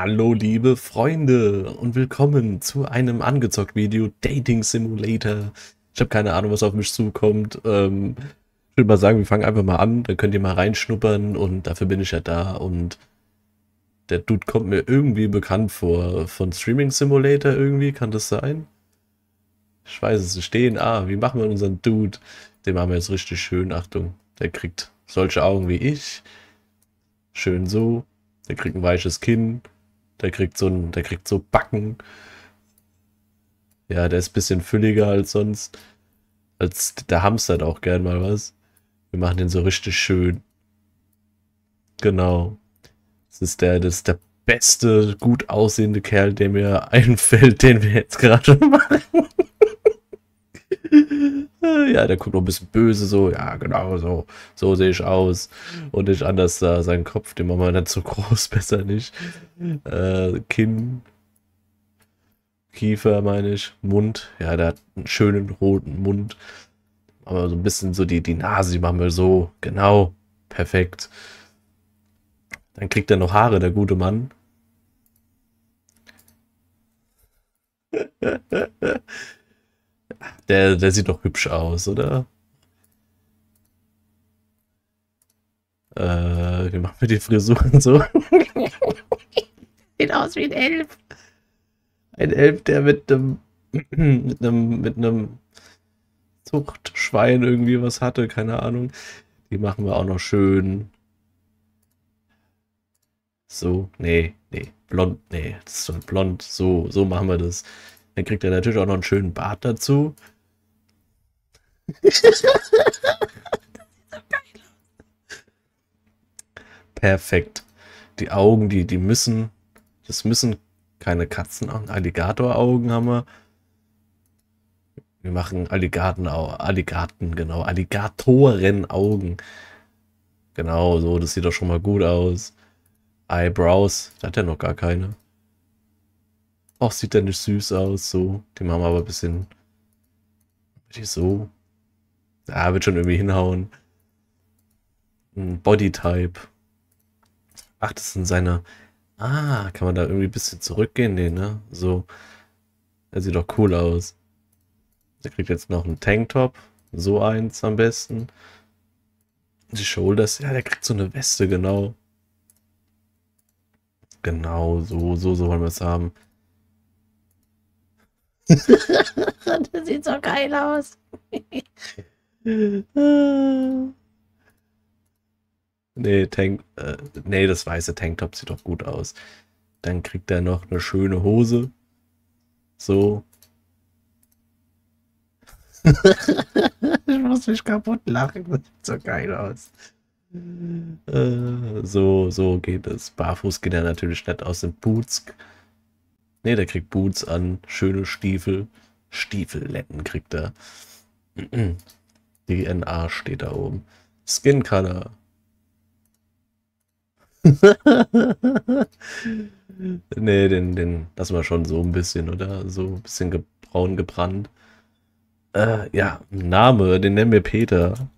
Hallo liebe Freunde und willkommen zu einem angezockt Video Dating Simulator. Ich habe keine Ahnung, was auf mich zukommt. Ähm, ich würde mal sagen, wir fangen einfach mal an, dann könnt ihr mal reinschnuppern und dafür bin ich ja da und der Dude kommt mir irgendwie bekannt vor. Von Streaming Simulator irgendwie, kann das sein? Ich weiß es nicht. DNA, wie machen wir unseren Dude? Den machen wir jetzt richtig schön. Achtung, der kriegt solche Augen wie ich. Schön so. Der kriegt ein weiches Kinn. Der kriegt so ein, der kriegt so Backen. Ja, der ist ein bisschen fülliger als sonst. Als der hamstert auch gern mal was. Wir machen den so richtig schön. Genau. Das ist der, das ist der beste, gut aussehende Kerl, der mir einfällt, den wir jetzt gerade machen. Ja, der guckt noch ein bisschen böse so. Ja, genau so. So sehe ich aus. Und nicht anders da. Sein Kopf, den machen wir nicht so groß, besser nicht. Äh, Kinn. Kiefer, meine ich. Mund. Ja, der hat einen schönen roten Mund. Aber so ein bisschen so die, die Nase, die machen wir so. Genau. Perfekt. Dann kriegt er noch Haare, der gute Mann. Der, der sieht doch hübsch aus, oder? Äh, wie machen wir die Frisuren so? Sieht aus wie ein Elf. Ein Elf, der mit einem mit einem mit einem Zuchtschwein irgendwie was hatte, keine Ahnung. Die machen wir auch noch schön. So, nee, nee, blond, nee, das ist so blond, so, so machen wir das. Dann kriegt er natürlich auch noch einen schönen Bart dazu. Perfekt. Die Augen, die, die müssen, das müssen keine Katzenaugen, Alligatoraugen haben wir. Wir machen Alligaten, Alligaten, genau, Alligatorenaugen. Genau, so, das sieht doch schon mal gut aus. Eyebrows, da hat er noch gar keine. Ach, sieht der nicht süß aus, so. Die machen wir aber ein bisschen... Die so. Ja, wird schon irgendwie hinhauen. Ein Bodytype. Ach, das sind seine... Ah, kann man da irgendwie ein bisschen zurückgehen? Nee, ne? So. Der sieht doch cool aus. Der kriegt jetzt noch einen Tanktop. So eins am besten. Die Shoulders. Ja, der kriegt so eine Weste, genau. Genau, so, so, so wollen wir es haben. das sieht so geil aus. nee, Tank, äh, nee, das weiße Tanktop sieht doch gut aus. Dann kriegt er noch eine schöne Hose. So. ich muss mich kaputt lachen. Das sieht so geil aus. Äh, so, so geht es. Barfuß geht er natürlich nicht aus dem Boots. Ne, der kriegt Boots an, schöne Stiefel. Stiefelletten kriegt er. DNA steht da oben. Skin Color. ne, den, den lassen wir schon so ein bisschen, oder? So ein bisschen ge braun gebrannt. Äh, ja, Name, den nennen wir Peter.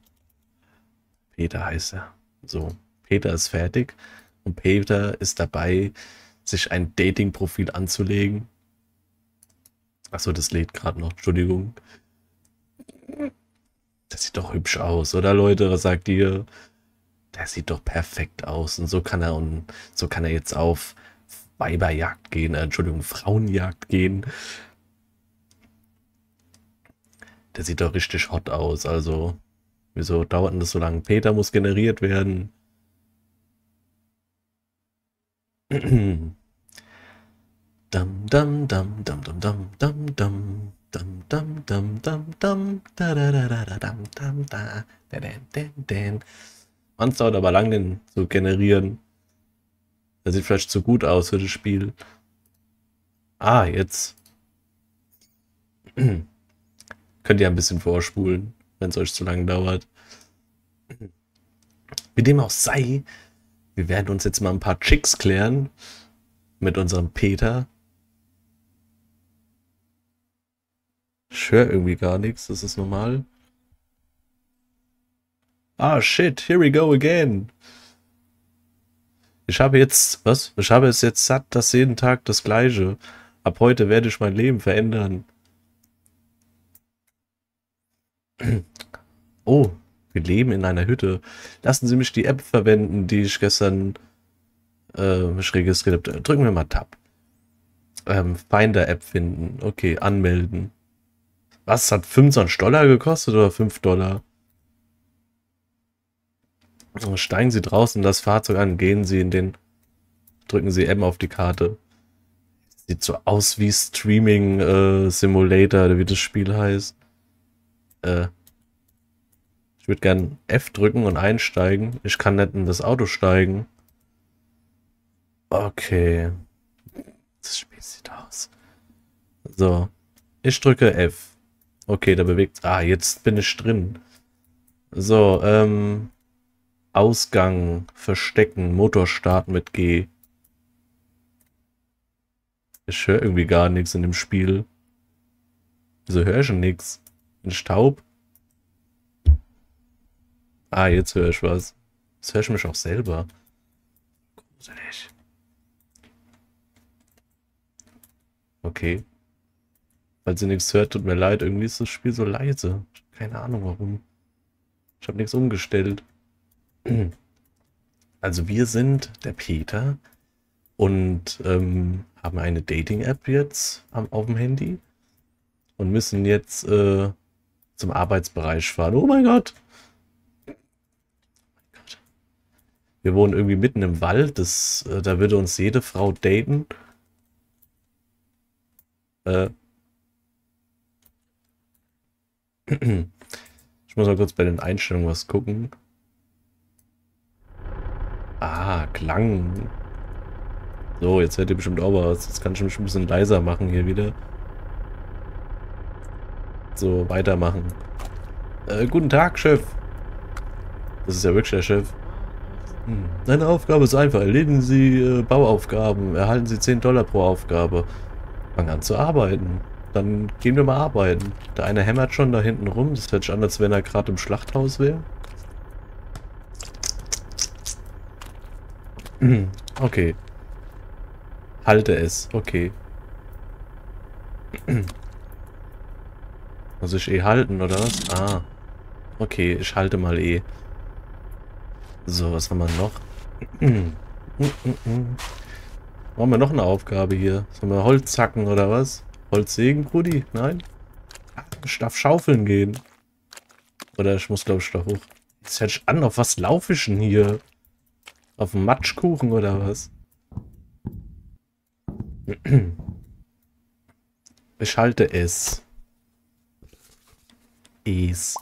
Peter heißt er. So, Peter ist fertig. Und Peter ist dabei, sich ein Dating-Profil anzulegen. Achso, das lädt gerade noch, Entschuldigung. Das sieht doch hübsch aus, oder Leute? Was sagt ihr? Der sieht doch perfekt aus. Und so kann er und so kann er jetzt auf Weiberjagd gehen, äh, Entschuldigung, Frauenjagd gehen. Der sieht doch richtig hot aus. Also, wieso dauert denn das so lange? Peter muss generiert werden. dam, dam, dam, dam, dam, dam, dam, dam. Dum, dum, dum, dum, dum, da, da, da, da, da, dum, dum, da, da, da, da, da. Manns dauert aber lang, den zu generieren. Das sieht vielleicht zu gut aus für das Spiel. Ah, jetzt. Könnt ihr ein bisschen vorspulen, wenn es euch zu lang dauert. Wie dem auch sei, wir werden uns jetzt mal ein paar Chicks klären mit unserem Peter. Ich höre irgendwie gar nichts, das ist normal. Ah, shit, here we go again. Ich habe jetzt, was? Ich habe es jetzt satt, dass jeden Tag das Gleiche. Ab heute werde ich mein Leben verändern. Oh, wir leben in einer Hütte. Lassen Sie mich die App verwenden, die ich gestern äh, registriert habe. Drücken wir mal Tab. Ähm, Finder-App finden. Okay, anmelden. Was hat 25 Dollar gekostet oder 5 Dollar? Steigen Sie draußen das Fahrzeug an, gehen Sie in den, drücken Sie M auf die Karte. Sieht so aus wie Streaming äh, Simulator, wie das Spiel heißt. Äh, würde gern F drücken und einsteigen. Ich kann nicht in das Auto steigen. Okay. Das Spiel sieht aus. So. Ich drücke F. Okay, da bewegt... Ah, jetzt bin ich drin. So, ähm... Ausgang, Verstecken, Motorstart mit G. Ich höre irgendwie gar nichts in dem Spiel. Wieso höre ich schon nichts? Ein Staub? Ah, jetzt höre ich was. Jetzt höre ich mich auch selber. Gruselig. Okay. Falls ihr nichts hört, tut mir leid. Irgendwie ist das Spiel so leise. Keine Ahnung warum. Ich habe nichts umgestellt. Also wir sind der Peter und ähm, haben eine Dating-App jetzt am, auf dem Handy und müssen jetzt äh, zum Arbeitsbereich fahren. Oh mein Gott! Wir wohnen irgendwie mitten im Wald. Das, äh, da würde uns jede Frau daten. Äh. Ich muss mal kurz bei den Einstellungen was gucken. Ah, Klang. So, jetzt hört ihr bestimmt auch was. Jetzt kann ich mich ein bisschen leiser machen hier wieder. So, weitermachen. Äh, guten Tag, Chef. Das ist ja wirklich der Chef. Hm. Deine Aufgabe ist einfach. Erledigen Sie äh, Bauaufgaben. Erhalten Sie 10 Dollar pro Aufgabe. Fang an zu arbeiten. Dann gehen wir mal arbeiten. Der eine hämmert schon da hinten rum. Das hört sich an, als wenn er gerade im Schlachthaus wäre. Okay. Halte es. Okay. Muss ich eh halten, oder was? Ah. Okay, ich halte mal eh. So, was haben wir noch? Machen wir noch eine Aufgabe hier? Sollen wir Holz zacken oder was? Holz sägen, Brudi? Nein? Ich darf schaufeln gehen. Oder ich muss, glaube ich, da hoch. Jetzt hätte ich an, auf was laufe ich denn hier? Auf dem Matschkuchen oder was? Ich halte es. Es.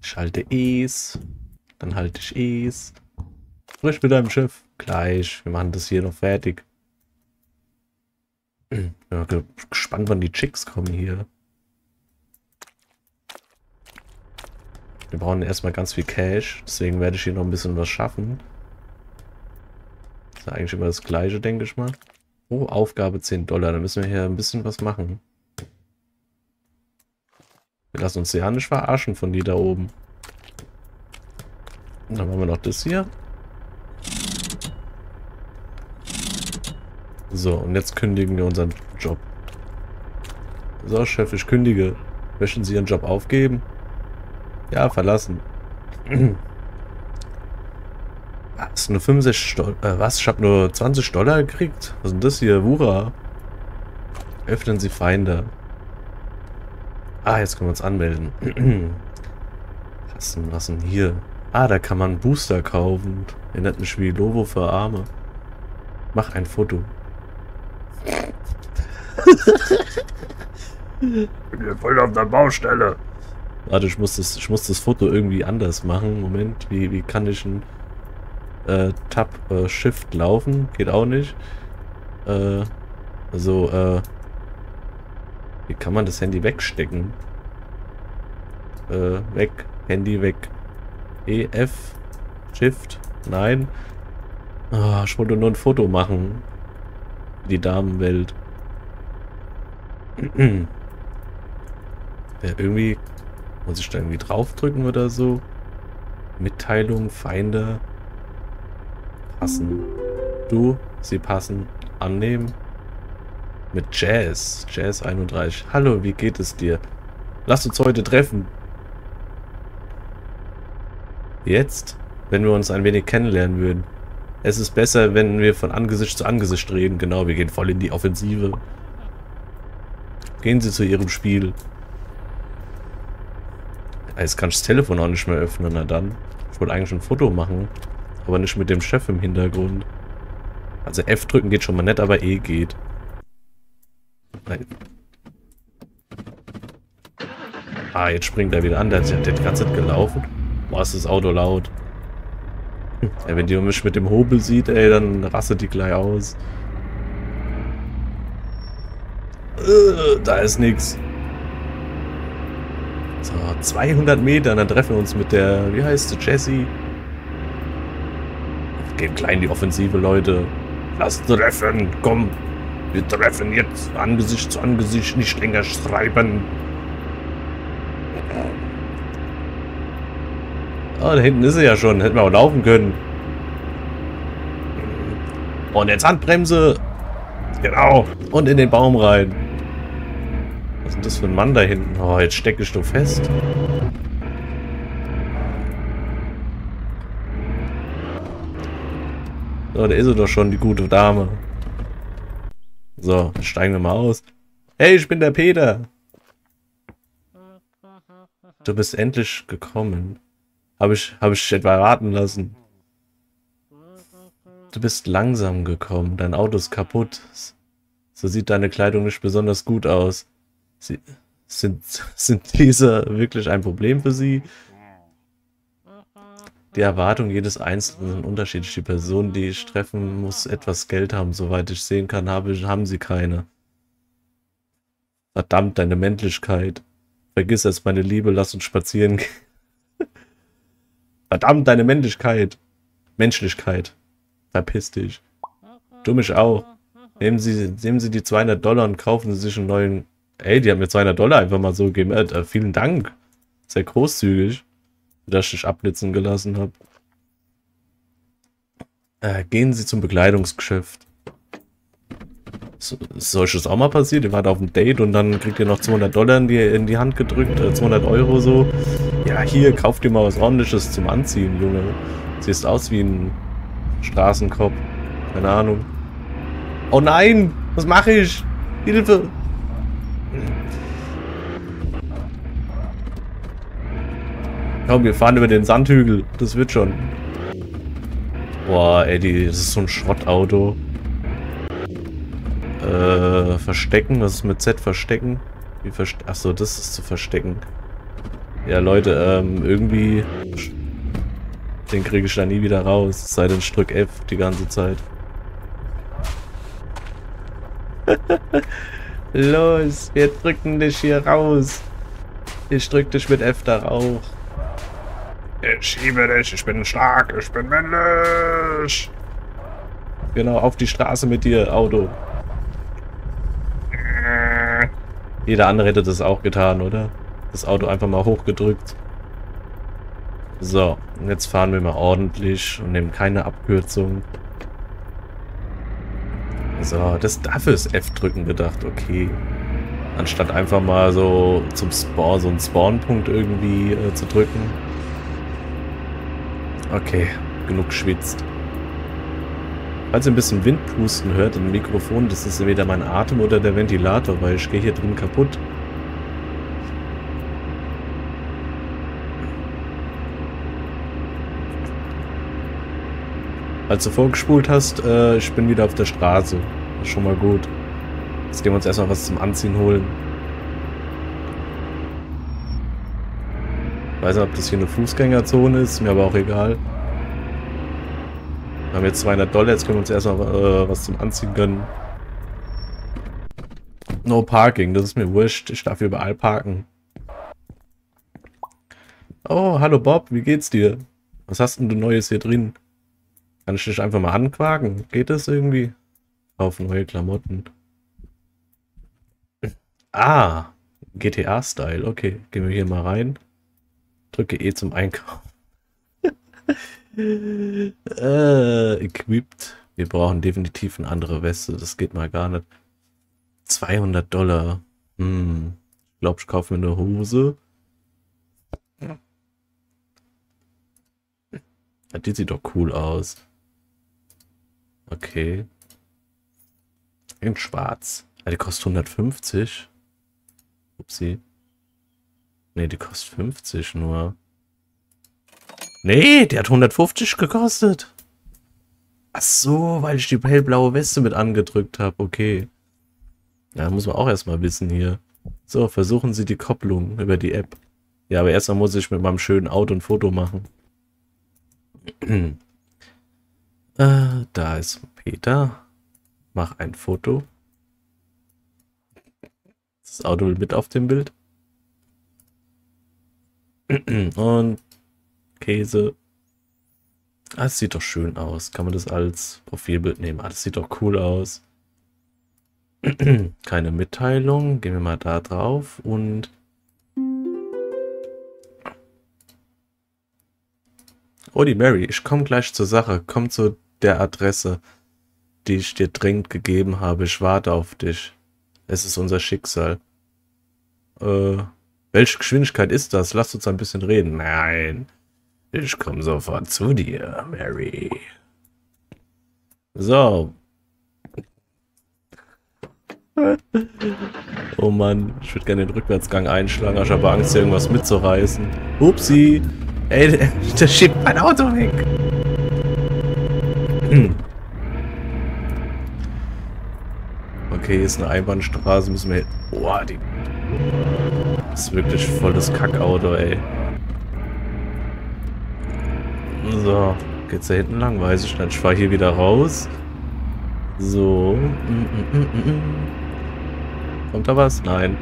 Ich halte es. Dann halte ich es. Sprich mit deinem Schiff. Gleich. Wir machen das hier noch fertig. Ja, gespannt, wann die Chicks kommen hier. Wir brauchen erstmal ganz viel Cash. Deswegen werde ich hier noch ein bisschen was schaffen ist eigentlich immer das gleiche, denke ich mal. Oh, Aufgabe 10 Dollar. Da müssen wir hier ein bisschen was machen. Wir lassen uns ja nicht verarschen von die da oben. Und dann machen wir noch das hier. So, und jetzt kündigen wir unseren Job. So, Chef, ich kündige. Möchten Sie Ihren Job aufgeben? Ja, verlassen. Was? Nur 65 Dollar? Äh, was? Ich habe nur 20 Dollar gekriegt? Was ist denn das hier? Wura. Öffnen Sie Feinde. Ah, jetzt können wir uns anmelden. was denn hier? Ah, da kann man Booster kaufen. Erinnert mich wie Lovo für Arme. Mach ein Foto. Ich bin hier voll auf der Baustelle. Warte, ich muss das, ich muss das Foto irgendwie anders machen. Moment, wie, wie kann ich ein äh, Tab äh, Shift laufen. Geht auch nicht. Äh, also, äh, wie kann man das Handy wegstecken? Äh, weg. Handy weg. EF. Shift. Nein. Oh, ich wollte nur ein Foto machen. Die Damenwelt. ja, irgendwie muss ich da irgendwie draufdrücken oder so. Mitteilung, Feinde passen. Du, sie passen. Annehmen. Mit Jazz. Jazz 31. Hallo, wie geht es dir? Lass uns heute treffen. Jetzt? Wenn wir uns ein wenig kennenlernen würden. Es ist besser, wenn wir von Angesicht zu Angesicht reden. Genau, wir gehen voll in die Offensive. Gehen Sie zu Ihrem Spiel. Jetzt kann ich das Telefon auch nicht mehr öffnen. Na dann. Ich wollte eigentlich ein Foto machen. Aber nicht mit dem Chef im Hintergrund. Also F drücken geht schon mal nett, aber E geht. Nein. Ah, jetzt springt er wieder an. Der, hat die ganze Zeit gelaufen. Boah, ist das Auto laut. Ja, wenn die mich mit dem Hobel sieht, ey, dann rastet die gleich aus. Äh, da ist nix. So, 200 Meter, dann treffen wir uns mit der, wie heißt sie, Jessie. Gehen klein die Offensive, Leute. Lass treffen, komm. Wir treffen jetzt Angesicht zu Angesicht, nicht länger schreiben. Oh, da hinten ist sie ja schon. Hätten wir auch laufen können. Und jetzt Handbremse. Genau. Und in den Baum rein. Was ist denn das für ein Mann da hinten? Oh, jetzt stecke ich doch fest. So, da ist sie doch schon, die gute Dame. So, steigen wir mal aus. Hey, ich bin der Peter. Du bist endlich gekommen. Habe ich, hab ich etwa erraten lassen. Du bist langsam gekommen. Dein Auto ist kaputt. So sieht deine Kleidung nicht besonders gut aus. Sie, sind, sind diese wirklich ein Problem für Sie? Die Erwartung jedes Einzelnen sind unterschiedlich. Die Person, die ich treffen muss, etwas Geld haben. Soweit ich sehen kann, habe, haben sie keine. Verdammt, deine Männlichkeit. Vergiss es, meine Liebe, lass uns spazieren gehen. Verdammt, deine Männlichkeit. Menschlichkeit. Verpiss dich. Du mich auch. Nehmen Sie, nehmen Sie die 200 Dollar und kaufen Sie sich einen neuen... Ey, die haben mir 200 Dollar einfach mal so gegeben. Äh, vielen Dank. Sehr großzügig dass ich dich abblitzen gelassen habe. Äh, gehen Sie zum Bekleidungsgeschäft. So, ist solches auch mal passiert? Ihr wart auf ein Date und dann kriegt ihr noch 200 Dollar in die, in die Hand gedrückt, äh, 200 Euro so. Ja, hier, kauft ihr mal was ordentliches zum Anziehen, Junge. Siehst aus wie ein Straßenkopf. Keine Ahnung. Oh nein! Was mache ich? Hilfe! Komm, wir fahren über den Sandhügel. Das wird schon. Boah, ey, die, das ist so ein Schrottauto. Äh, verstecken. Was ist mit Z verstecken? Wie verste Achso, das ist zu verstecken. Ja, Leute, ähm, irgendwie... Den kriege ich da nie wieder raus. Es sei denn, ich drück F die ganze Zeit. Los, wir drücken dich hier raus. Ich drück dich mit F da rauf. Ich schiebe dich, ich bin stark, ich bin männlich. Genau, auf die Straße mit dir, Auto. Jeder andere hätte das auch getan, oder? Das Auto einfach mal hochgedrückt. So, und jetzt fahren wir mal ordentlich und nehmen keine Abkürzung. So, das dafür ist F drücken gedacht, okay. Anstatt einfach mal so zum Spawn, so einen Spawnpunkt irgendwie äh, zu drücken. Okay, genug schwitzt. Falls ihr ein bisschen Windpusten hört im Mikrofon, das ist entweder mein Atem oder der Ventilator, weil ich gehe hier drin kaputt. Als du vorgespult hast, äh, ich bin wieder auf der Straße. Ist schon mal gut. Jetzt gehen wir uns erstmal was zum Anziehen holen. Weiß nicht, ob das hier eine Fußgängerzone ist, mir aber auch egal. Wir haben jetzt 200 Dollar, jetzt können wir uns erstmal äh, was zum Anziehen gönnen. No Parking, das ist mir wurscht. Ich darf hier überall parken. Oh, hallo Bob, wie geht's dir? Was hast denn du Neues hier drin? Kann ich dich einfach mal anquaken? Geht das irgendwie? Auf neue Klamotten. Ah, GTA-Style. Okay, gehen wir hier mal rein. Drücke E zum Einkaufen. äh, equipped. Wir brauchen definitiv eine andere Weste. Das geht mal gar nicht. 200 Dollar. Hm. Ich glaube, ich kaufe mir eine Hose. Ja, die sieht doch cool aus. Okay. In schwarz. Ja, die kostet 150. Upsi. Ne, die kostet 50 nur. Nee, die hat 150 gekostet. Ach so, weil ich die hellblaue Weste mit angedrückt habe. Okay. Ja, muss man auch erstmal wissen hier. So, versuchen Sie die Kopplung über die App. Ja, aber erstmal muss ich mit meinem schönen Auto ein Foto machen. äh, da ist Peter. Mach ein Foto. Das Auto will mit auf dem Bild. Und Käse. Ah, das sieht doch schön aus. Kann man das als Profilbild nehmen? Ah, das sieht doch cool aus. Keine Mitteilung. Gehen wir mal da drauf und... Oh, die Mary, ich komme gleich zur Sache. Komm zu der Adresse, die ich dir dringend gegeben habe. Ich warte auf dich. Es ist unser Schicksal. Äh, welche Geschwindigkeit ist das? Lass uns ein bisschen reden. Nein. Ich komme sofort zu dir, Mary. So. Oh Mann, ich würde gerne den Rückwärtsgang einschlagen, ich habe Angst, irgendwas mitzureißen. Upsi. Ey, der, der schiebt mein Auto weg. Okay, hier ist eine Einbahnstraße, müssen wir... Boah, die... Das ist wirklich voll das Kackauto, ey. So, geht's da hinten lang? Weiß ich nicht. Ich fahre hier wieder raus. So. Mm, mm, mm, Kommt da was? Nein.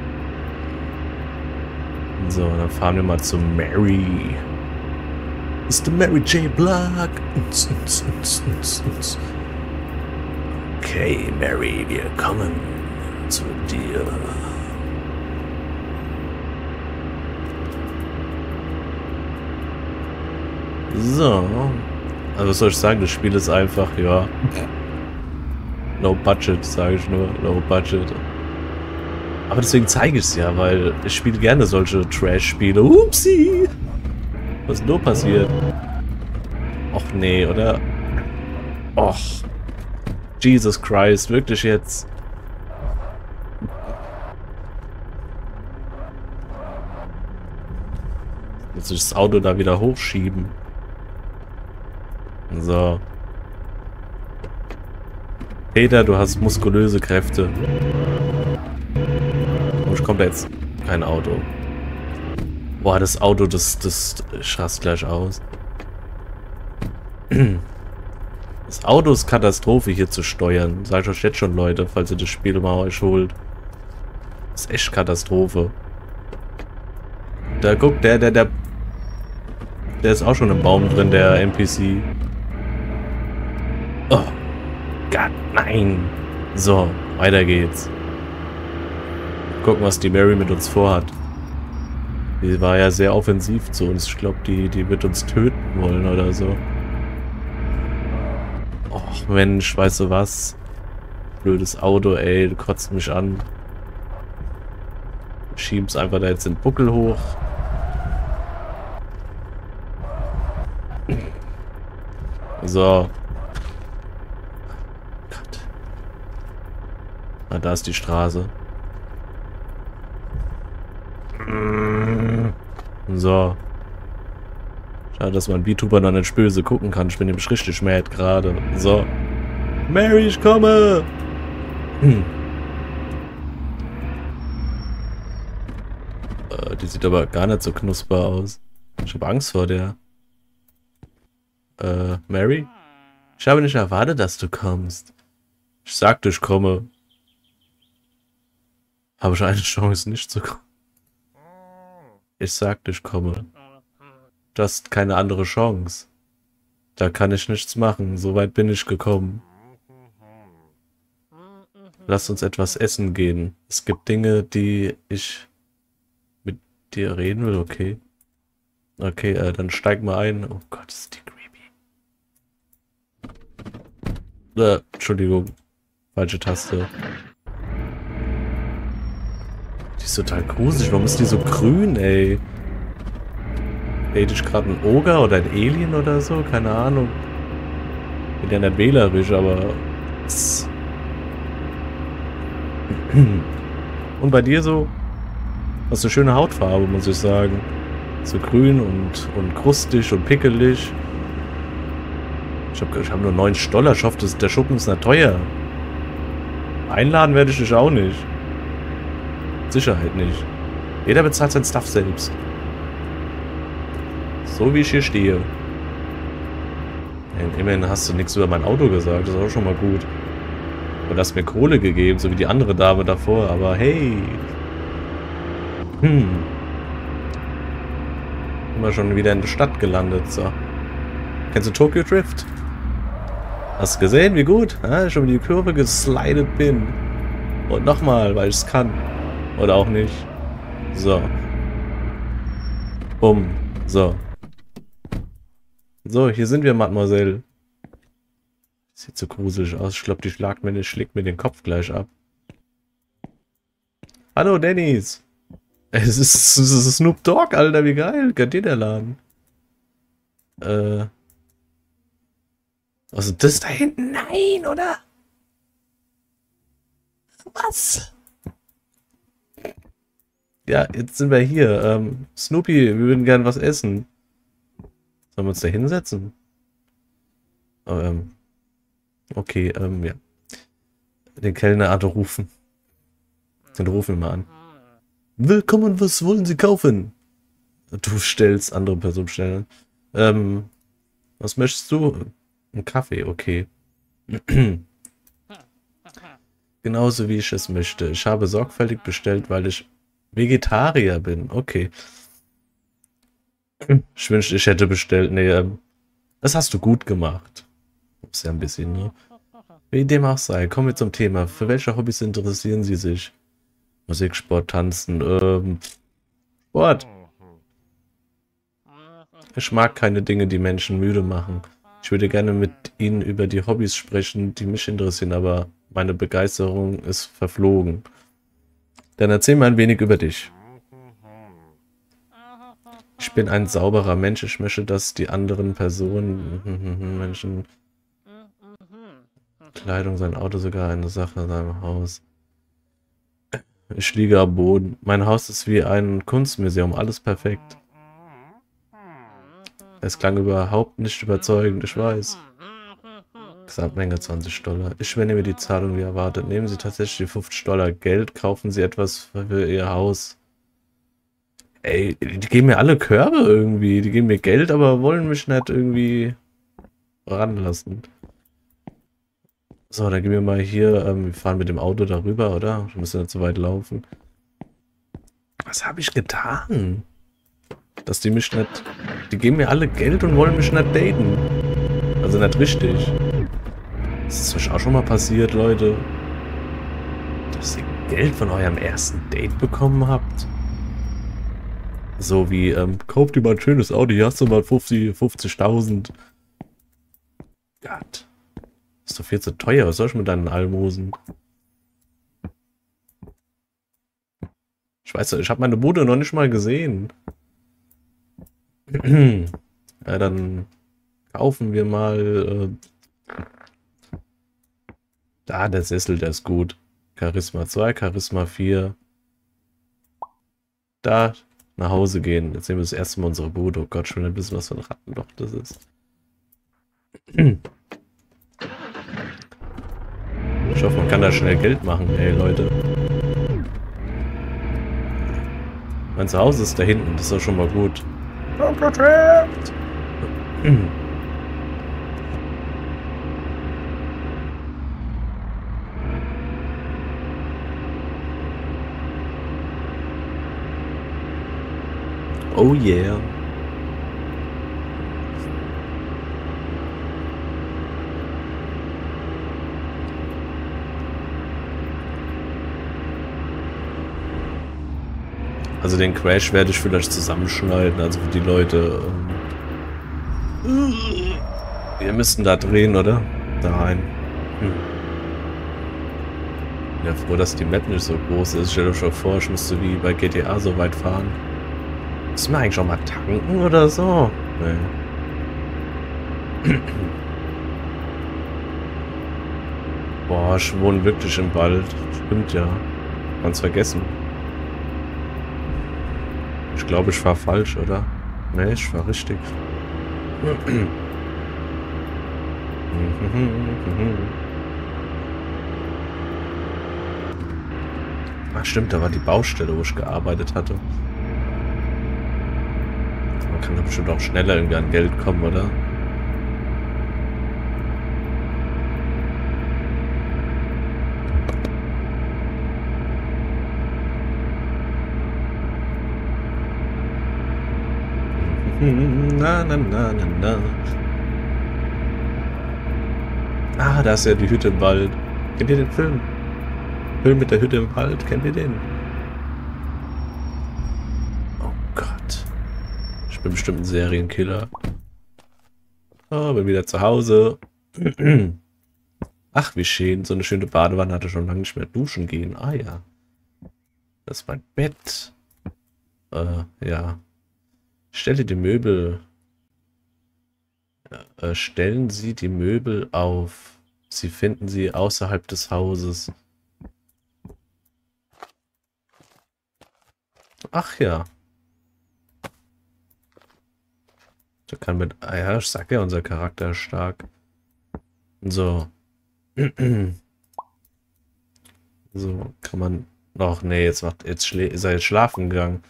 So, dann fahren wir mal zu Mary. Der Mary J. Black. Okay, Mary, wir kommen zu dir. So. Also was soll ich sagen? Das Spiel ist einfach, ja. No budget, sage ich nur. No budget. Aber deswegen zeige ich es ja, weil ich spiele gerne solche Trash-Spiele. Upsi! Was ist nur passiert? Och nee, oder? Och. Jesus Christ, wirklich jetzt? Muss ich das Auto da wieder hochschieben? So. Peter, du hast muskulöse Kräfte. Und kommt da jetzt kein Auto. Boah, das Auto, das, das schrast gleich aus. Das Auto ist Katastrophe hier zu steuern. Sag ich euch jetzt schon, Leute, falls ihr das Spiel mal euch holt. Das ist echt Katastrophe. Da guckt der, der, der... Der ist auch schon im Baum drin, der NPC. Oh. Gott, nein. So, weiter geht's. Gucken, was die Mary mit uns vorhat. Die war ja sehr offensiv zu uns. Ich glaube, die, die wird uns töten wollen oder so. Och, Mensch, weißt du was? Blödes Auto, ey, du kotzt mich an. Schieb's einfach da jetzt den Buckel hoch. So, Ah, da ist die Straße. So. Schade, dass mein VTuber noch nicht böse gucken kann. Ich bin nämlich richtig mad gerade. So. Mary, ich komme! Hm. Äh, die sieht aber gar nicht so knusper aus. Ich habe Angst vor der. Äh, Mary? Ich habe nicht erwartet, dass du kommst. Ich sagte, ich komme. Habe ich eine Chance, nicht zu kommen? Ich sagte, ich komme. Du hast keine andere Chance. Da kann ich nichts machen. So weit bin ich gekommen. Lass uns etwas essen gehen. Es gibt Dinge, die ich mit dir reden will. Okay. Okay, äh, dann steig mal ein. Oh Gott, ist die creepy. Äh, Entschuldigung. Falsche Taste. Die ist total gruselig. Warum ist die so grün, ey? Date ich gerade ein Oger oder ein Alien oder so? Keine Ahnung. Bin ja nicht wählerisch, aber... Und bei dir so? Hast du eine schöne Hautfarbe, muss ich sagen. So grün und, und krustig und pickelig. Ich habe ich hab nur 9 Dollar. Ich hoffe, das, der Schuppen ist nicht teuer. Einladen werde ich dich auch nicht. Sicherheit nicht. Jeder bezahlt sein Stuff selbst. So wie ich hier stehe. Immerhin hast du nichts über mein Auto gesagt. Das ist auch schon mal gut. Und hast mir Kohle gegeben, so wie die andere Dame davor. Aber hey. Hm. Immer schon wieder in der Stadt gelandet. So. Kennst du Tokyo Drift? Hast du gesehen, wie gut? Ja, schon in die Kurve geslidet bin. Und nochmal, weil ich es kann. Oder auch nicht. So. Bumm. So. So, hier sind wir, Mademoiselle. Sieht so gruselig aus. Ich glaube, die schlagt mir, schlägt mir den Kopf gleich ab. Hallo, Dennis. Es ist, es ist Snoop Dogg, Alter. Wie geil. Gönnt ihr der Laden? Äh. Ist das da hinten? Nein, oder? Was? Ja, jetzt sind wir hier. Ähm, Snoopy, wir würden gern was essen. Sollen wir uns da hinsetzen? Ähm, okay, ähm, ja. Den Kellner anrufen. Den rufen wir mal an. Willkommen, was wollen Sie kaufen? Du stellst andere Personen stellen. Ähm, was möchtest du? Ein Kaffee, okay. Genauso wie ich es möchte. Ich habe sorgfältig bestellt, weil ich Vegetarier bin. Okay. Ich wünschte, ich hätte bestellt. Nee, ähm, das hast du gut gemacht. Ist ja ein bisschen, ne? Wie dem auch sei, kommen wir zum Thema. Für welche Hobbys interessieren Sie sich? Musik, Sport, Tanzen, ähm, Sport. Ich mag keine Dinge, die Menschen müde machen. Ich würde gerne mit Ihnen über die Hobbys sprechen, die mich interessieren, aber meine Begeisterung ist verflogen. Dann erzähl mal ein wenig über dich. Ich bin ein sauberer Mensch. Ich möchte, dass die anderen Personen, Menschen, Kleidung, sein Auto, sogar eine Sache in seinem Haus. Ich liege am Boden. Mein Haus ist wie ein Kunstmuseum. Alles perfekt. Es klang überhaupt nicht überzeugend, ich weiß. Gesamtmenge 20 Dollar. Ich übernehme die Zahlung wie erwartet. Nehmen Sie tatsächlich die 50 Dollar Geld, kaufen Sie etwas für Ihr Haus. Ey, die geben mir alle Körbe irgendwie. Die geben mir Geld, aber wollen mich nicht irgendwie ranlassen. So, dann gehen wir mal hier. Ähm, wir fahren mit dem Auto darüber, oder? Wir müssen nicht so weit laufen. Was habe ich getan? Dass die mich nicht... Die geben mir alle Geld und wollen mich nicht daten. Also nicht richtig. Das ist euch auch schon mal passiert, Leute. Dass ihr Geld von eurem ersten Date bekommen habt. So wie, ähm, kauft dir mal ein schönes hier hast du mal 50.000. 50 Gott. Ist doch viel zu teuer. Was soll ich mit deinen Almosen? Ich weiß, ich habe meine Bude noch nicht mal gesehen. ja, dann kaufen wir mal. Äh, da, der Sessel, der ist gut. Charisma 2, Charisma 4. Da, nach Hause gehen. Jetzt sehen wir das erste Mal unsere Bude. Oh Gott, schon ein bisschen was für ein Rattenloch das ist. Ich hoffe, man kann da schnell Geld machen, ey, Leute. Mein Zuhause ist da hinten, das ist doch schon mal gut. Oh yeah. Also den Crash werde ich vielleicht zusammenschneiden, also für die Leute. Ähm, wir müssten da drehen, oder? Da rein. Ja, froh, dass die Map nicht so groß ist. Stell dir schon vor, ich müsste wie bei GTA so weit fahren. Müssen wir eigentlich schon mal tanken oder so? Nee. Boah, ich wohne wirklich im Wald. Stimmt ja. Ganz vergessen. Ich glaube, ich war falsch, oder? Nee, ich war richtig. Ach stimmt, da war die Baustelle, wo ich gearbeitet hatte. Man kann da bestimmt auch schneller irgendwie an Geld kommen, oder? Na, na, na, na, na. Ah, da ist ja die Hütte im Wald. Kennt ihr den Film? Film mit der Hütte im Wald, kennt ihr den? Oh Gott. Ich bin bestimmt ein Serienkiller. Oh, bin wieder zu Hause. Ach, wie schön. So eine schöne Badewanne hatte schon lange nicht mehr duschen gehen. Ah ja. Das ist mein Bett. Äh, ja. Stelle die Möbel. Äh, stellen Sie die Möbel auf. Sie finden sie außerhalb des Hauses. Ach ja. Da kann mit... Ah ja, ich sag ja, unser Charakter stark. So. so, kann man... Ach nee, jetzt, macht, jetzt ist er jetzt schlafen gegangen.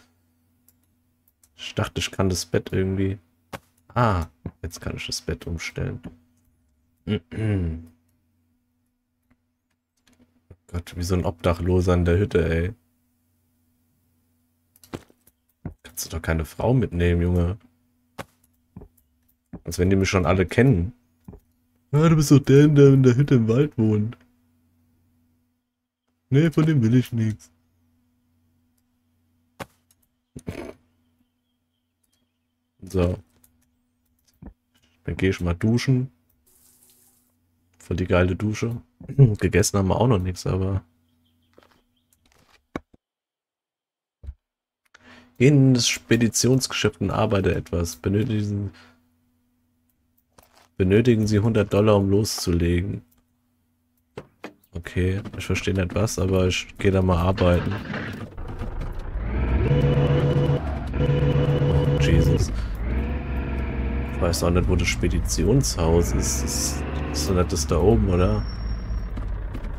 Ich dachte, ich kann das Bett irgendwie... Ah, jetzt kann ich das Bett umstellen. Gott, wie so ein Obdachloser in der Hütte, ey. Kannst du doch keine Frau mitnehmen, Junge. Als wenn die mich schon alle kennen. Ah, du bist doch der, der in der Hütte im Wald wohnt. Nee, von dem will ich nichts. So. Dann gehe ich mal duschen. Voll die geile Dusche. Gegessen haben wir auch noch nichts, aber... In das Speditionsgeschäft und arbeite etwas. Benötigen, benötigen Sie 100 Dollar, um loszulegen. Okay, ich verstehe nicht was, aber ich gehe da mal arbeiten. Oh, Jesus. Ich weiß auch nicht, wo das Speditionshaus ist. Das ist doch nicht das da oben, oder?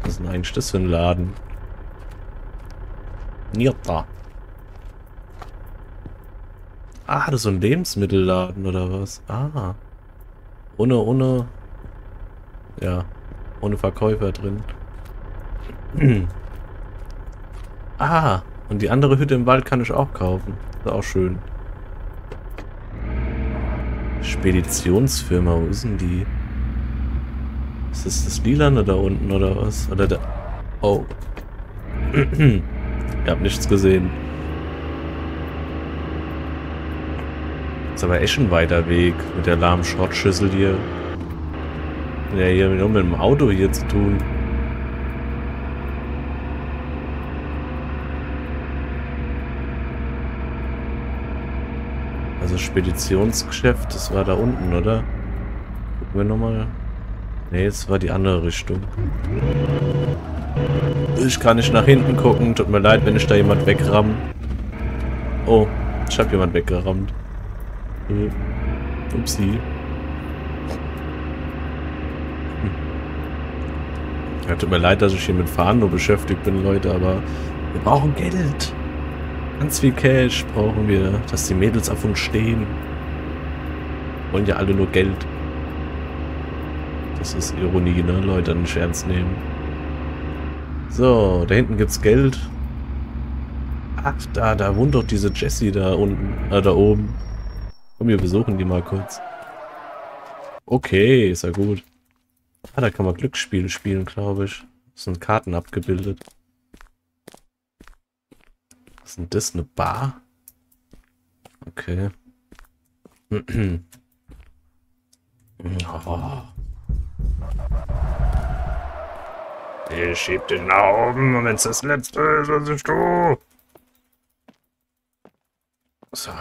Was ist denn eigentlich das für ein Laden? Nierta. Ah, das ist so ein Lebensmittelladen oder was? Ah. Ohne, ohne... Ja, ohne Verkäufer drin. ah, und die andere Hütte im Wald kann ich auch kaufen. Ist auch schön. Speditionsfirma, wo ist denn die? Ist das das Lilane da unten oder was? Oder da... Oh. ich hab nichts gesehen. Ist aber echt ein weiter Weg mit der lahmen Schrottschüssel hier. Ja, hier nur mit dem Auto hier zu tun. Also Speditionsgeschäft, das war da unten, oder? Gucken wir nochmal. Ne, jetzt war die andere Richtung. Ich kann nicht nach hinten gucken. Tut mir leid, wenn ich da jemand wegramm. Oh, ich habe jemand weggerammt. Hm. Upsi. Hm. Ja, tut mir leid, dass ich hier mit Fahren nur beschäftigt bin, Leute, aber wir brauchen Geld. Ganz viel Cash brauchen wir, dass die Mädels auf uns stehen. Wollen ja alle nur Geld. Das ist Ironie, ne? Leute nicht ernst nehmen. So, da hinten gibt's Geld. Ach, da, da wohnt doch diese Jessie da unten, äh, da oben. Komm, wir besuchen die mal kurz. Okay, ist ja gut. Ah, da kann man Glücksspiele spielen, glaube ich. Das sind Karten abgebildet. Was ist das? Eine Bar? Okay. oh. Ich schieb dich nach oben und wenn's das letzte ist, was ich tue. So.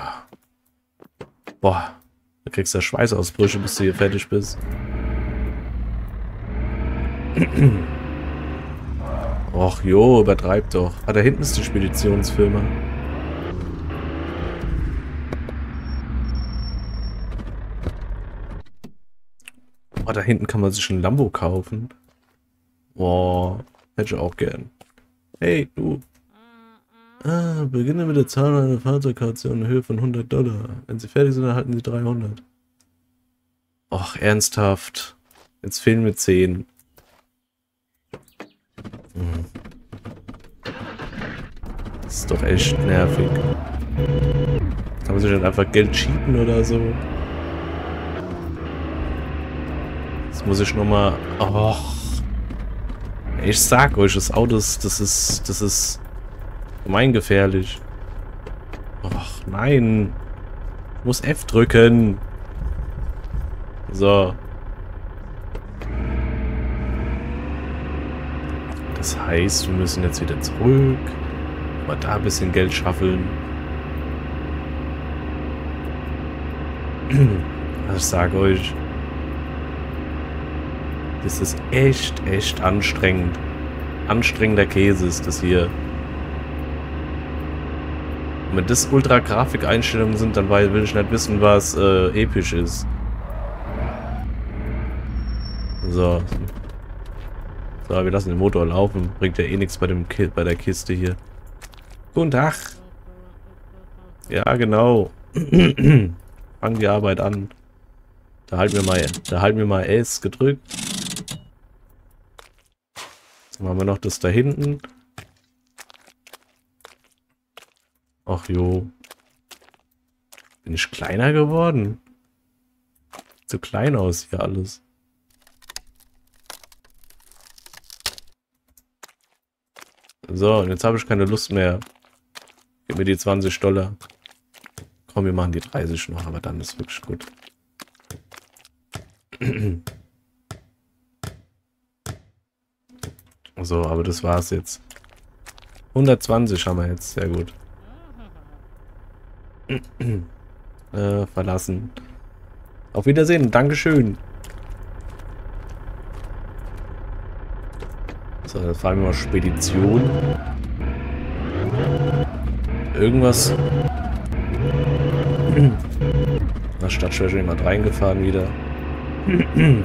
Boah. Da kriegst du Schweißausbrüche, bis du hier fertig bist. Och jo, übertreib doch. Ah, da hinten ist die Speditionsfirma. Oh, da hinten kann man sich ein Lambo kaufen. Boah, hätte ich auch gern. Hey, du. Ah, beginne mit der Zahl einer Fahrzeugkaution in Höhe von 100 Dollar. Wenn Sie fertig sind, erhalten Sie 300. Och, ernsthaft. Jetzt fehlen mir 10. Hm. Das ist doch echt nervig. Kann man sich dann einfach Geld cheaten oder so? Jetzt muss ich nochmal... Och. Ich sag euch, das Auto ist... Das ist... Das ist... Gemeingefährlich. Och, nein. Ich muss F drücken. So. Das heißt, wir müssen jetzt wieder zurück. Mal da ein bisschen Geld schaffeln. Ich sage euch, das ist echt, echt anstrengend. Anstrengender Käse ist das hier. Wenn das Ultra-Grafik-Einstellungen sind, dann will ich nicht wissen, was äh, episch ist. So. So, wir lassen den Motor laufen. Bringt ja eh nichts bei, dem Ki bei der Kiste hier. Guten Tag. Ja, genau. Fangen die Arbeit an. Da halten wir mal, da halten wir mal S gedrückt. Jetzt machen wir noch das da hinten. Ach jo. Bin ich kleiner geworden? So klein aus hier alles. So, und jetzt habe ich keine Lust mehr. Gib mir die 20 Dollar. Komm, wir machen die 30 noch, aber dann ist wirklich gut. So, aber das war's jetzt. 120 haben wir jetzt, sehr gut. Äh, verlassen. Auf Wiedersehen, Dankeschön. So, dann fahren wir mal Spedition. Irgendwas. Na, Stadtschwäche jemand reingefahren wieder.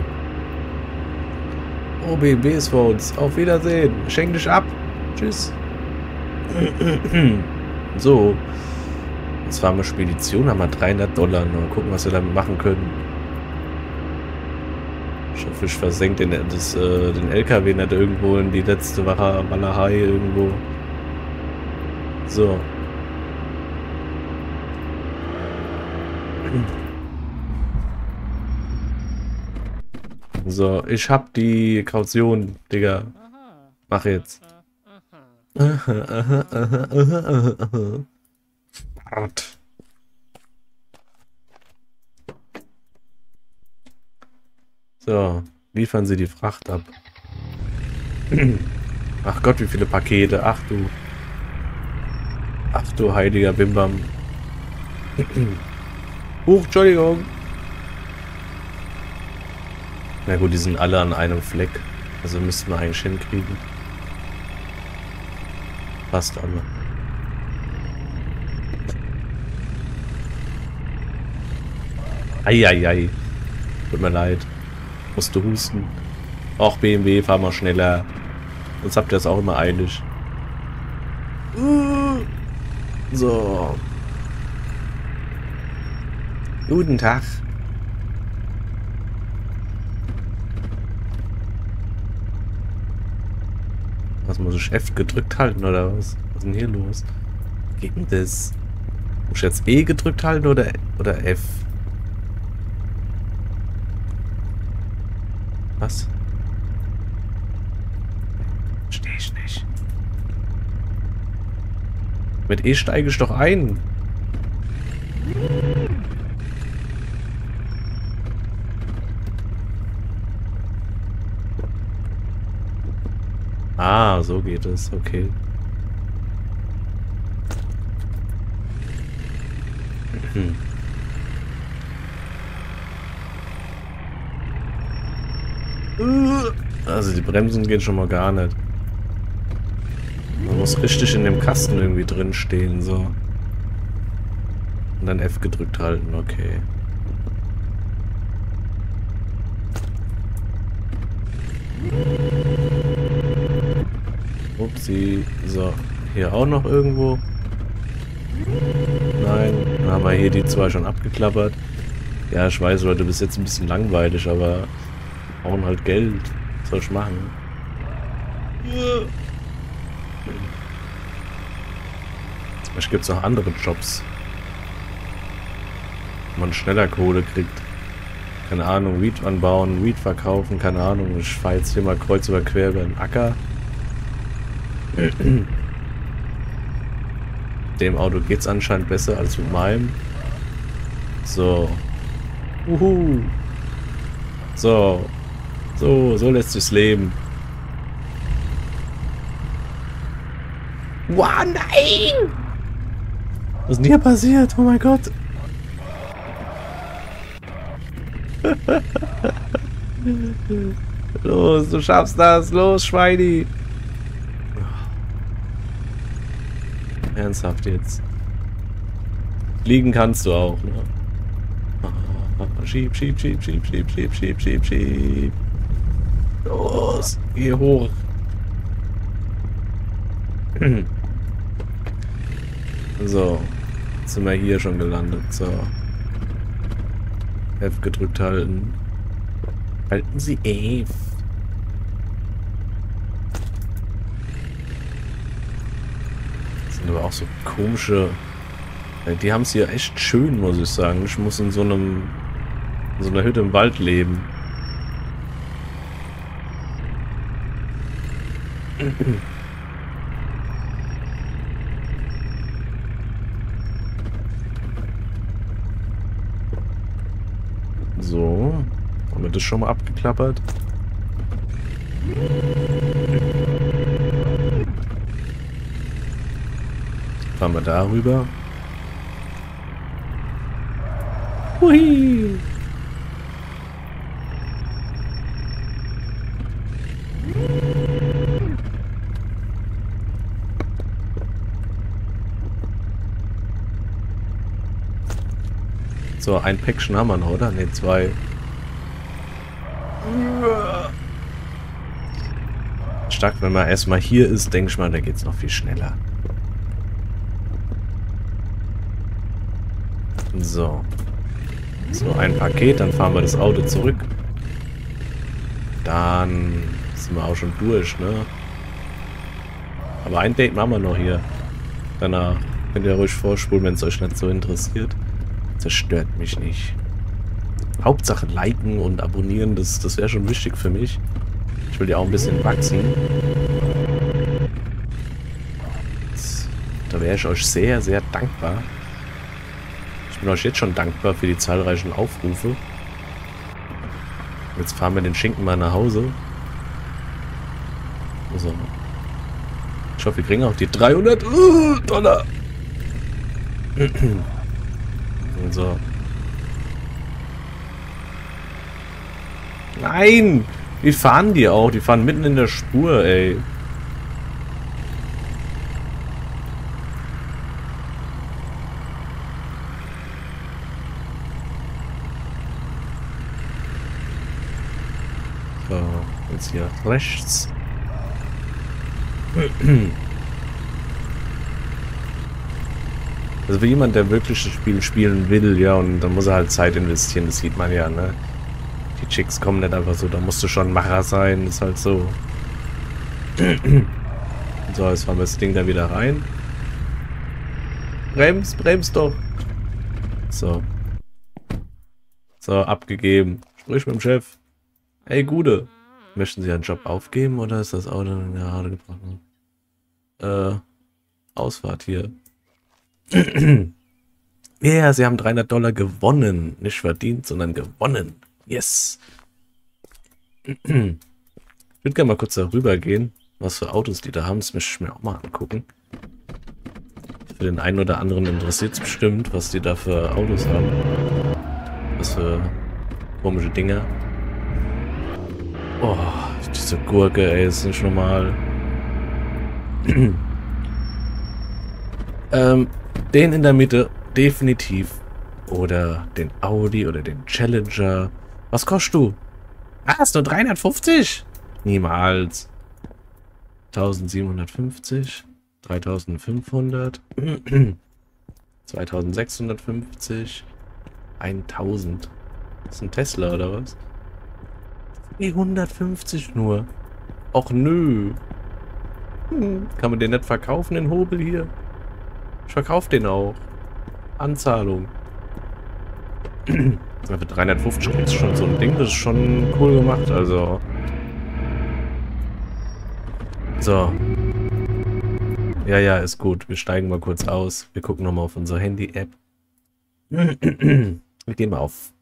OBB ist vor uns. Auf Wiedersehen. Schenk dich ab. Tschüss. so. Jetzt fahren wir Spedition, haben wir 300 Dollar. Mal gucken, was wir damit machen können. Ich hoffe, ich versenke den, das, äh, den LKW nicht irgendwo in die letzte Wallerei irgendwo. So. So, ich hab die Kaution, Digga. Mach jetzt. Hart. So, liefern Sie die Fracht ab. Ach Gott, wie viele Pakete. Ach du. Ach du heiliger Bimbam. Huch, Entschuldigung. Na gut, die sind alle an einem Fleck. Also müssten wir eigentlich hinkriegen. Passt alle. Eieiei. Tut mir leid. Musste husten. Auch BMW, fahr mal schneller. Sonst habt ihr es auch immer eilig. So. Guten Tag. Was muss ich F gedrückt halten oder was? Was ist denn hier los? Geht denn das? Muss ich jetzt E gedrückt halten oder, oder F? Was? Verstehe ich nicht. Mit E steige ich doch ein. Ah, so geht es. Okay. Hm. Also die Bremsen gehen schon mal gar nicht. Man muss richtig in dem Kasten irgendwie drin stehen, so. Und dann F gedrückt halten, okay. Upsi. So, hier auch noch irgendwo. Nein, dann haben wir hier die zwei schon abgeklappert. Ja, ich weiß, Leute, bis jetzt ein bisschen langweilig, aber brauchen halt Geld. Soll ich machen? Vielleicht gibt es noch andere Jobs. Wo man schneller Kohle kriegt. Keine Ahnung, Weed anbauen, Weed verkaufen, keine Ahnung. Ich fahre jetzt hier mal kreuz über quer über den Acker. Dem Auto geht es anscheinend besser als mit meinem. So. Uhu. So. So, so lässt sich's leben. Wow, nein! Was ist denn hier passiert? Oh mein Gott. Los, du schaffst das. Los, Schweini. Ernsthaft jetzt. Fliegen kannst du auch, ne? Schieb, schieb, schieb, schieb, schieb, schieb, schieb, schieb, schieb. Los, geh hoch. So, jetzt sind wir hier schon gelandet. So. F gedrückt halten. Halten Sie F. Das sind aber auch so komische... Die haben es hier echt schön, muss ich sagen. Ich muss in so einem... In so einer Hütte im Wald leben. So. Haben wir das schon mal abgeklappert? Fahren wir darüber. Hui! So, ein Päckchen haben wir noch, oder? Ne, zwei. Stark, wenn man erstmal hier ist, denke ich mal, da geht es noch viel schneller. So. So, ein Paket, dann fahren wir das Auto zurück. Dann sind wir auch schon durch, ne? Aber ein Date machen wir noch hier. Danach könnt ihr ruhig vorspulen, wenn es euch nicht so interessiert. Das stört mich nicht. Hauptsache liken und abonnieren, das, das wäre schon wichtig für mich. Ich will ja auch ein bisschen wachsen. Da wäre ich euch sehr, sehr dankbar. Ich bin euch jetzt schon dankbar für die zahlreichen Aufrufe. Jetzt fahren wir den Schinken mal nach Hause. So. Ich hoffe, wir kriegen auch die 300 uh, Dollar. So. Nein! Wie fahren die auch? Die fahren mitten in der Spur, ey. So, jetzt hier rechts. Also für jemand, der wirklich das Spiel spielen will, ja, und dann muss er halt Zeit investieren, das sieht man ja, ne? Die Chicks kommen nicht einfach so, da musst du schon Macher sein, ist halt so. so, jetzt fahren wir das Ding da wieder rein. Brems, brems doch. So. So, abgegeben. Sprich mit dem Chef. Hey, Gude. Möchten Sie einen Job aufgeben oder ist das Auto gerade gebracht? Äh, Ausfahrt hier. Ja, yeah, sie haben 300 Dollar gewonnen. Nicht verdient, sondern gewonnen. Yes. Ich würde gerne mal kurz darüber gehen. was für Autos die da haben. Das möchte ich mir auch mal angucken. Für den einen oder anderen interessiert es bestimmt, was die da für Autos haben. Was für komische Dinger. Oh, diese Gurke, ey, ist nicht normal. ähm, den in der Mitte, definitiv. Oder den Audi oder den Challenger. Was kostet du? Ah, ist nur 350? Niemals. 1750. 3500. 2650. 1000. Das ist ein Tesla oder was? 450 nur. Och nö. Hm, kann man den nicht verkaufen, den Hobel hier? Ich verkaufe den auch. Anzahlung. Für 350 ist schon so ein Ding, das ist schon cool gemacht, also. So. Ja, ja, ist gut. Wir steigen mal kurz aus. Wir gucken nochmal auf unsere Handy-App. Wir gehen mal auf.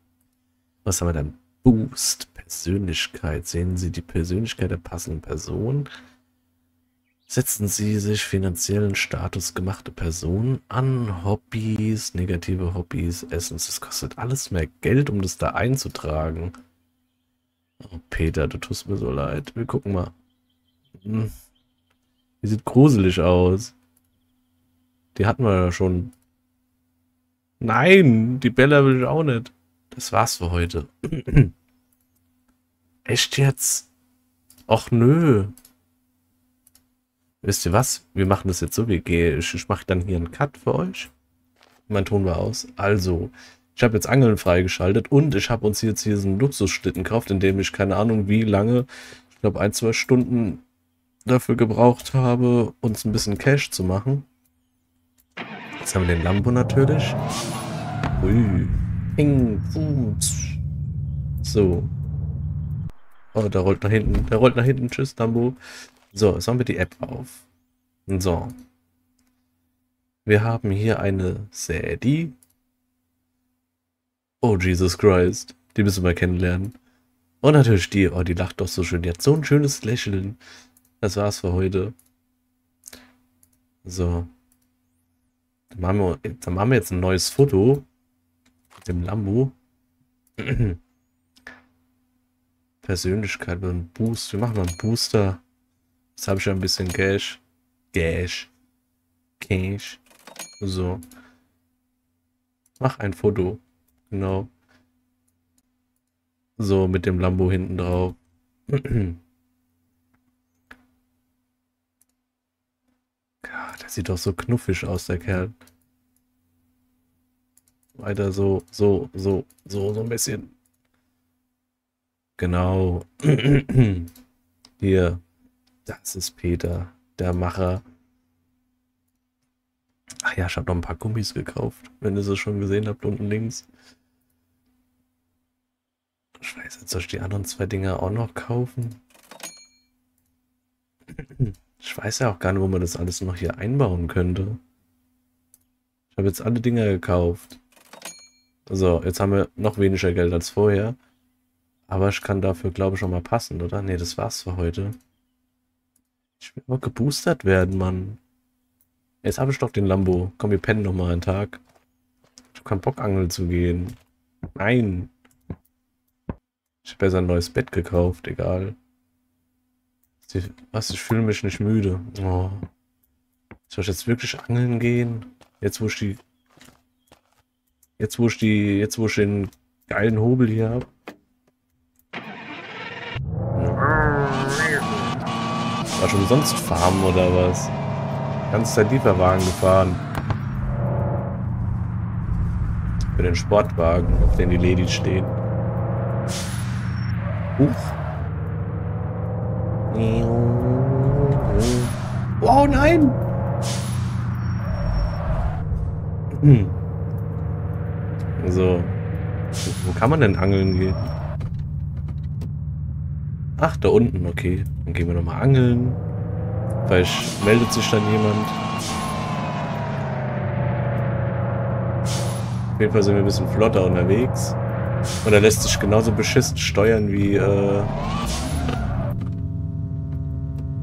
Was haben wir denn? Boost. Persönlichkeit. Sehen Sie die Persönlichkeit der passenden Person? Setzen Sie sich finanziellen Status gemachte Personen an, Hobbys, negative Hobbys, Essens. Das kostet alles mehr Geld, um das da einzutragen. Oh, Peter, du tust mir so leid. Wir gucken mal. Hm. Die sieht gruselig aus. Die hatten wir ja schon. Nein, die Bella will ich auch nicht. Das war's für heute. Echt jetzt? Och nö. Wisst ihr was? Wir machen das jetzt so. Wir gehen, ich, mache dann hier einen Cut für euch. Mein Ton war aus. Also, ich habe jetzt Angeln freigeschaltet und ich habe uns jetzt hier diesen Luxusschlitten gekauft, in dem ich keine Ahnung wie lange, ich glaube ein, zwei Stunden dafür gebraucht habe, uns ein bisschen Cash zu machen. Jetzt haben wir den Lambo natürlich. Ui. Ping, So. Oh, der rollt nach hinten. Der rollt nach hinten. Tschüss, Lambo. So, jetzt haben wir die App auf. So. Wir haben hier eine Sadie. Oh, Jesus Christ. Die müssen wir kennenlernen. Und natürlich die. Oh, die lacht doch so schön. Die hat so ein schönes Lächeln. Das war's für heute. So. Dann machen wir, dann machen wir jetzt ein neues Foto. Mit dem Lambo. Persönlichkeit, ein Boost. Wir machen mal einen Booster. Jetzt habe ich ja ein bisschen Cash. Cash. Cash. So. Mach ein Foto. Genau. So, mit dem Lambo hinten drauf. der sieht doch so knuffig aus, der Kerl. Weiter so, so, so, so, so ein bisschen. Genau. Hier. Das ist Peter, der Macher. Ach ja, ich habe noch ein paar Gummis gekauft, wenn ihr es schon gesehen habt, unten links. Ich weiß, jetzt soll ich die anderen zwei Dinger auch noch kaufen. Ich weiß ja auch gar nicht, wo man das alles noch hier einbauen könnte. Ich habe jetzt alle Dinger gekauft. So, jetzt haben wir noch weniger Geld als vorher. Aber ich kann dafür, glaube ich, schon mal passen, oder? Ne, das war's für heute. Ich will aber geboostert werden, Mann. Jetzt habe ich doch den Lambo. Komm, wir pennen noch mal einen Tag. Ich habe keinen Bock, angeln zu gehen. Nein. Ich habe besser ein neues Bett gekauft, egal. Was, ich fühle mich nicht müde. Oh. Soll ich jetzt wirklich angeln gehen? Jetzt, wo ich die... Jetzt, wo ich die... Jetzt, wo ich den geilen Hobel hier habe. War schon sonst Farmen oder was? Ganz Zeit Lieferwagen gefahren. Für den Sportwagen, auf dem die Ladies stehen. Huch. Wow, nein! Hm. So. Wo kann man denn angeln gehen? Ach, da unten, okay. Dann gehen wir nochmal angeln. Vielleicht meldet sich dann jemand. Auf jeden Fall sind wir ein bisschen flotter unterwegs. Und er lässt sich genauso beschissen steuern wie, äh...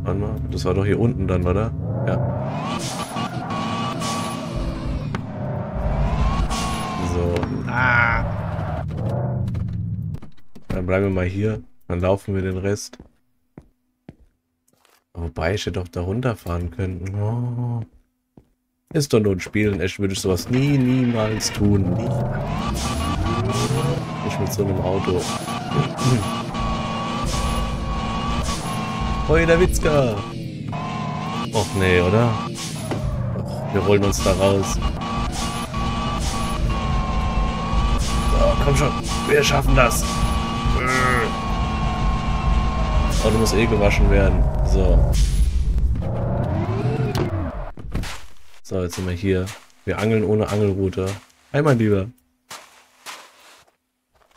Warte mal, Das war doch hier unten dann, oder? Ja. So. Ah. Dann bleiben wir mal hier. Dann laufen wir den Rest. Wobei ich ja doch da runterfahren könnten. Oh. Ist doch nur ein Spiel. In echt würde ich sowas nie, niemals tun. Nicht, mit so einem Auto. Hoi, der Witzka! Och nee, oder? Och, wir rollen uns da raus. So, komm schon. Wir schaffen das. Auto muss eh gewaschen werden. So. So, jetzt sind wir hier. Wir angeln ohne Angelrute. Einmal lieber.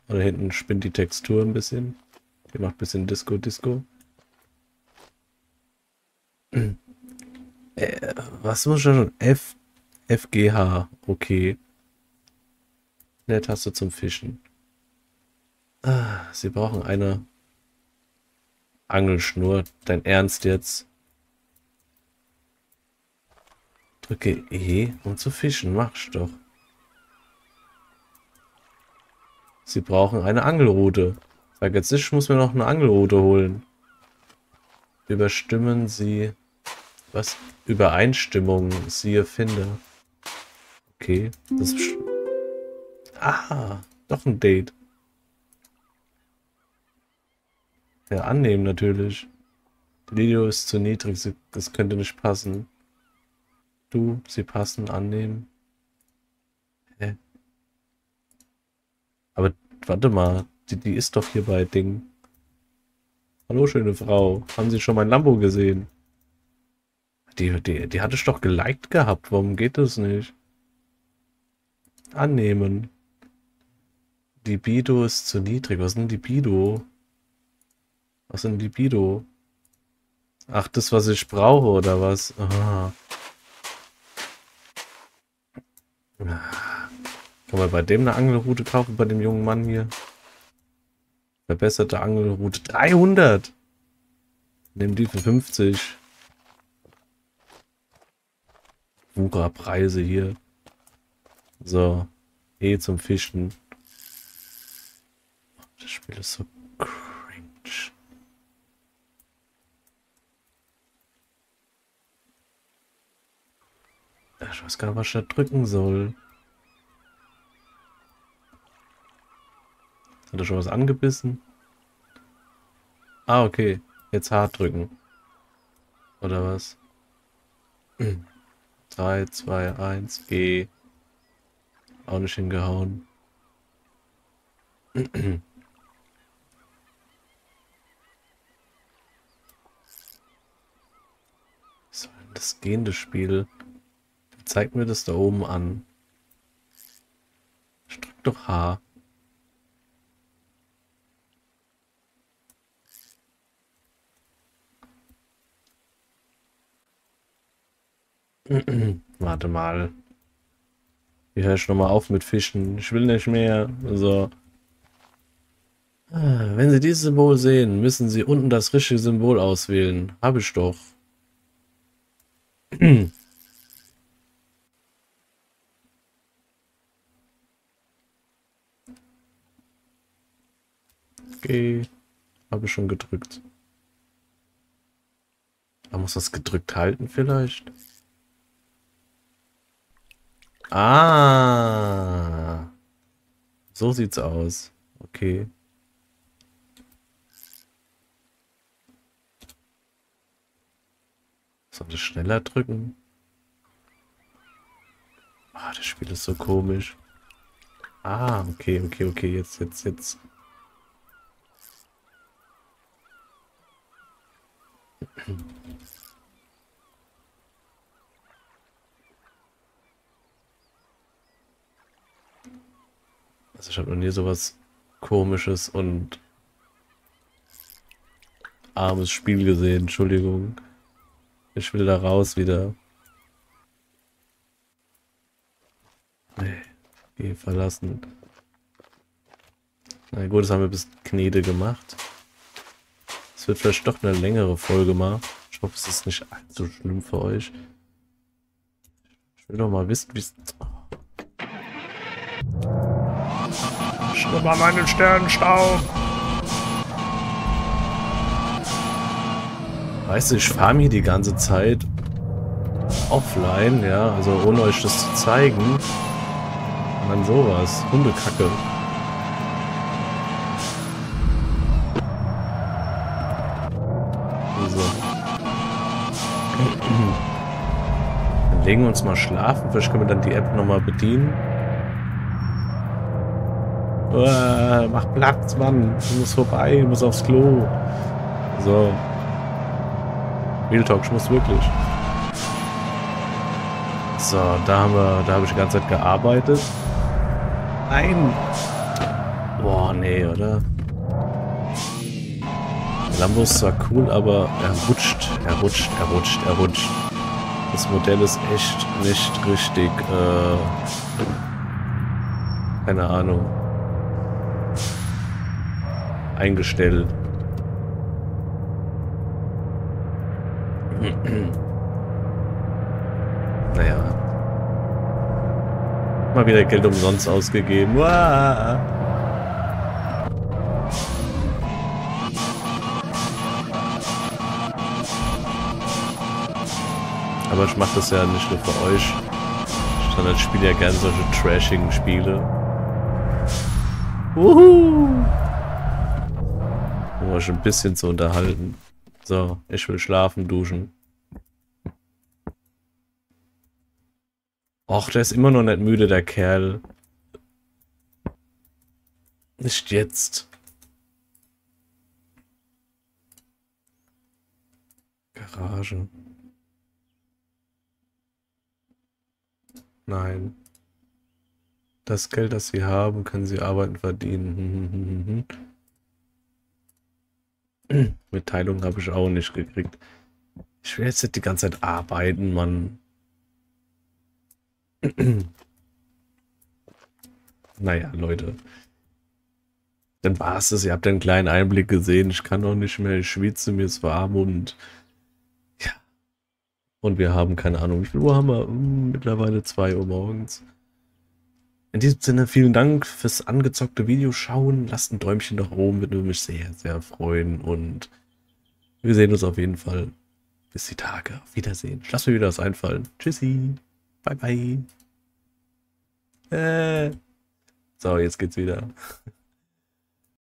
Oder hinten spinnt die Textur ein bisschen. Die macht ein bisschen Disco, Disco. Äh, was muss ich schon? F, FGH. Okay. Der Taste zum Fischen. Ah, Sie brauchen eine Angelschnur. Dein Ernst jetzt? Drücke E, um zu fischen. Machst doch. Sie brauchen eine Angelrute. Sag jetzt ich muss mir noch eine Angelrute holen. Überstimmen Sie... Was? Übereinstimmung. Siehe Finde. Okay. Das ist... Ah, doch ein Date. Ja, annehmen natürlich. Video ist zu niedrig, das könnte nicht passen. Du, sie passen, annehmen. Hä? Aber warte mal, die, die ist doch hier bei Ding. Hallo, schöne Frau. Haben Sie schon mein Lambo gesehen? Die, die, die hatte ich doch geliked gehabt. Warum geht das nicht? Annehmen. Die Bido ist zu niedrig. Was ist denn die Bido? Was ist denn Libido? Ach, das, was ich brauche, oder was? Aha. Kann man bei dem eine Angelroute kaufen, bei dem jungen Mann hier? Verbesserte Angelroute. 300! Nehmen die für 50. Wucherpreise hier. So. E zum Fischen. Das Spiel ist so Ich weiß gar nicht, was ich da drücken soll. Hat er schon was angebissen? Ah, okay. Jetzt hart drücken. Oder was? 3, 2, 1, G. Auch nicht hingehauen. Was soll denn das gehende Spiel? Zeig mir das da oben an. Drück doch H. Warte mal. Ich höre schon mal auf mit Fischen. Ich will nicht mehr. So. Ah, wenn Sie dieses Symbol sehen, müssen Sie unten das richtige Symbol auswählen. Habe ich doch. Okay. Habe ich schon gedrückt. Man muss das gedrückt halten vielleicht? Ah. So sieht's aus. Okay. Soll das schneller drücken? Ah, das Spiel ist so komisch. Ah, okay, okay, okay. Jetzt, jetzt, jetzt. Also ich habe noch nie sowas komisches und armes Spiel gesehen. Entschuldigung. Ich will da raus wieder. Nee. Geh verlassen. Na gut, das haben wir bis Knede gemacht. Wird vielleicht doch eine längere Folge mal. Ich hoffe, es ist nicht allzu schlimm für euch. Ich will doch mal wissen, wie es... Schnupper meinen Sternenstaub. Weißt du, ich farm hier die ganze Zeit offline, ja, also ohne euch das zu zeigen. Dann sowas. Hundekacke. Legen wir uns mal schlafen. Vielleicht können wir dann die App nochmal bedienen. Uah, mach Platz, Mann. Du musst vorbei, du musst aufs Klo. So. Real Talk, ich muss wirklich. So, da haben wir, da habe ich die ganze Zeit gearbeitet. Nein. Boah, nee, oder? Der Lambo ist zwar cool, aber er rutscht, er rutscht, er rutscht, er rutscht. Das Modell ist echt nicht richtig, äh, keine Ahnung, eingestellt. naja. Mal wieder Geld umsonst ausgegeben. Uah. Aber ich mache das ja nicht nur für euch, sondern ich spiele ja gerne solche trashigen Spiele. Wuhu! Um euch ein bisschen zu unterhalten. So, ich will schlafen, duschen. Och, der ist immer noch nicht müde, der Kerl. Nicht jetzt. Garage. Nein. Das Geld, das Sie haben, können Sie arbeiten verdienen. Mitteilung habe ich auch nicht gekriegt. Ich will jetzt nicht die ganze Zeit arbeiten, Mann. naja, Leute. Dann war es das. Ihr habt einen kleinen Einblick gesehen. Ich kann auch nicht mehr. Ich schwitze, mir ist warm und. Und wir haben keine Ahnung, wie viel Uhr haben wir? Hm, mittlerweile 2 Uhr morgens. In diesem Sinne, vielen Dank fürs angezockte Video schauen. Lasst ein Däumchen nach oben, würde mich sehr, sehr freuen. Und wir sehen uns auf jeden Fall. Bis die Tage. Auf Wiedersehen. Ich lasse mir wieder was einfallen. Tschüssi. Bye, bye. Äh. So, jetzt geht's wieder.